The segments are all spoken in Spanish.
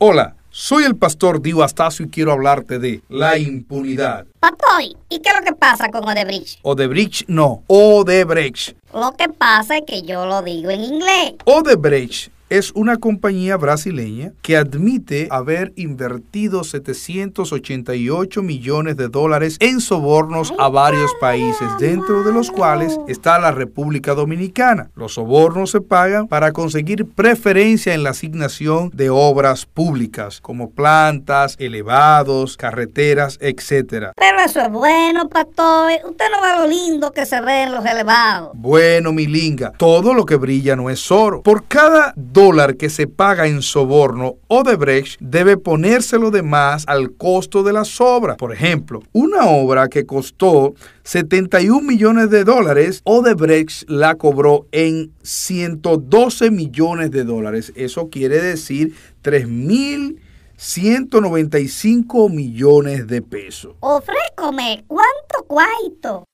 Hola, soy el pastor Dio Astacio y quiero hablarte de la impunidad. Patoy, ¿y qué es lo que pasa con Odebrecht? Odebrecht no, Odebrecht. Lo que pasa es que yo lo digo en inglés. Odebrecht es una compañía brasileña que admite haber invertido 788 millones de dólares en sobornos a varios países, dentro de los cuales está la República Dominicana. Los sobornos se pagan para conseguir preferencia en la asignación de obras públicas, como plantas, elevados, carreteras, etc. Pero eso es bueno, Patoy. Usted no ve lo lindo que se ve en los elevados. Bueno, mi linga, todo lo que brilla no es oro. Por cada dólar que se paga en soborno, Odebrecht debe ponérselo de más al costo de las obras. Por ejemplo, una obra que costó 71 millones de dólares, Odebrecht la cobró en 112 millones de dólares. Eso quiere decir 3 mil 195 millones de pesos. Ofrécome, ¿cuánto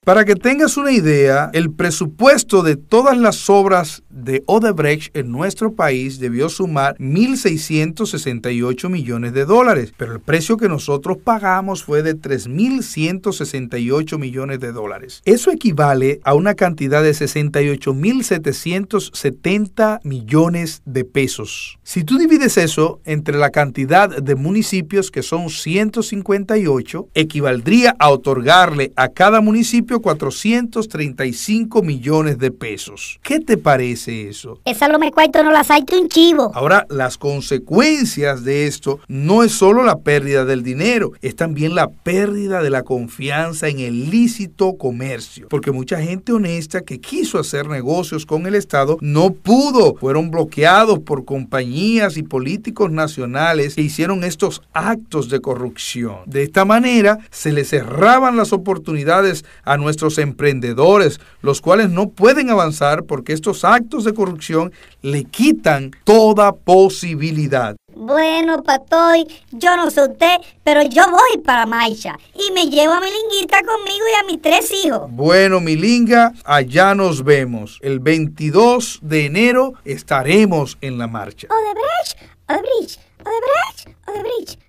Para que tengas una idea, el presupuesto de todas las obras de Odebrecht en nuestro país debió sumar 1.668 millones de dólares, pero el precio que nosotros pagamos fue de 3.168 millones de dólares. Eso equivale a una cantidad de 68.770 millones de pesos. Si tú divides eso entre la cantidad de municipios, que son 158, equivaldría a otorgarle a cada municipio 435 millones de pesos. ¿Qué te parece eso? Esa lo me cuento no las hay un chivo. Ahora, las consecuencias de esto no es solo la pérdida del dinero, es también la pérdida de la confianza en el lícito comercio. Porque mucha gente honesta que quiso hacer negocios con el Estado no pudo. Fueron bloqueados por compañías y políticos nacionales que hicieron estos actos de corrupción. De esta manera se le cerraban las oportunidades a nuestros emprendedores, los cuales no pueden avanzar porque estos actos de corrupción le quitan toda posibilidad. Bueno, Patoy, yo no sé usted, pero yo voy para Maicha y me llevo a mi linguita conmigo y a mis tres hijos. Bueno, mi linga, allá nos vemos. El 22 de enero estaremos en la marcha. Odebrecht, Odebrecht, Odebrecht, Odebrecht.